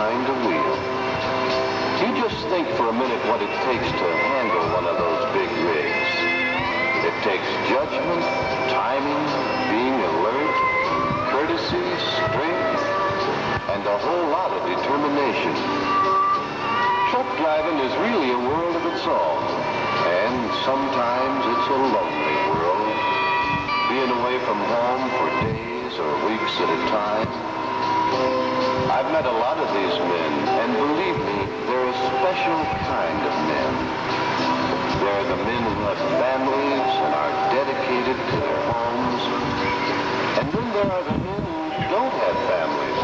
behind the wheel. You just think for a minute what it takes to handle one of those big rigs. It takes judgment, timing, being alert, courtesy, strength, and a whole lot of determination. Truck driving is really a world of its own, and sometimes it's a lonely world, being away from home for days or weeks at a time. I've met a lot of these men, and believe me, they're a special kind of men. They're the men who have families and are dedicated to their homes. And then there are the men who don't have families.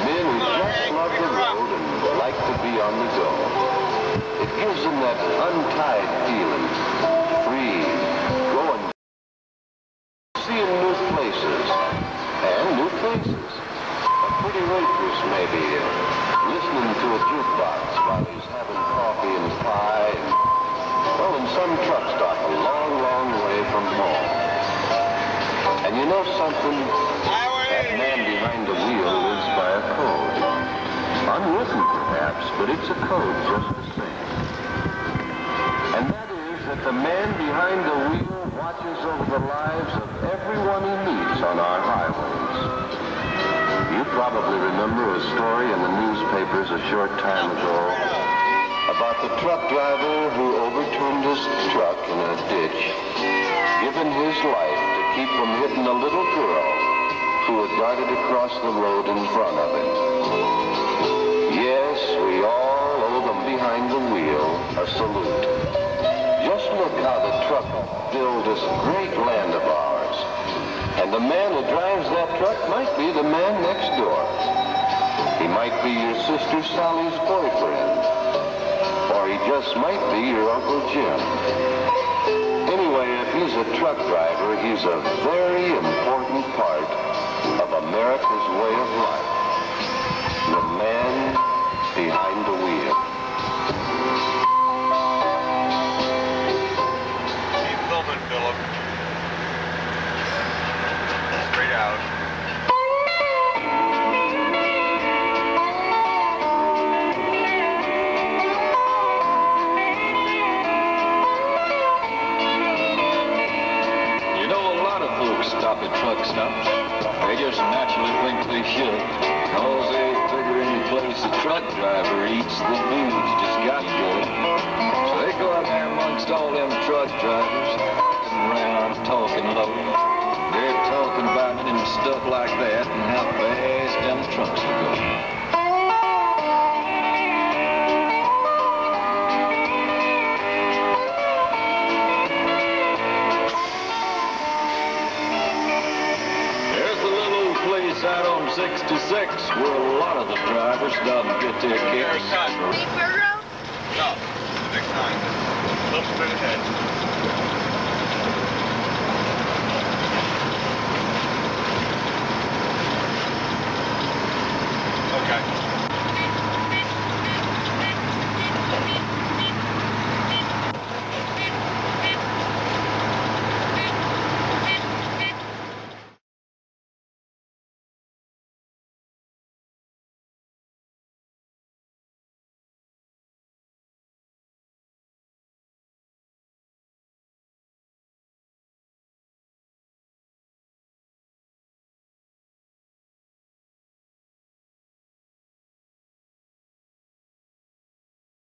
Men who just love the road and like to be on the go. It gives them that untied feeling, free, going, seeing new places and new faces. Pretty waitress maybe, uh, listening to a jukebox while he's having coffee and pie and, well, in some truck stop a long, long way from home. And you know something? That man behind the wheel lives by a code. Unwritten, perhaps, but it's a code just the same. And that is that the man behind the wheel watches over the lives of everyone he meets on our highways. Probably remember a story in the newspapers a short time ago about the truck driver who overturned his truck in a ditch, given his life to keep from hitting a little girl who had darted across the road in front of him. Yes, we all owe them behind the wheel a salute. Just look how the truck filled this great land of ours. And the man who drives that truck might be the man next door. He might be your sister Sally's boyfriend. Or he just might be your Uncle Jim. Anyway, if he's a truck driver, he's a very important A lot of folks stop at truck stops. They just naturally think they should. Cause they figure any place a truck driver eats, the food's just got good. So they go out there amongst all them truck drivers, around talking low. They're talking about it and stuff like that and how 66 where a lot of the drivers stop and get their kicks. Haircut. Beef Road? No. Next time. Little straight ahead.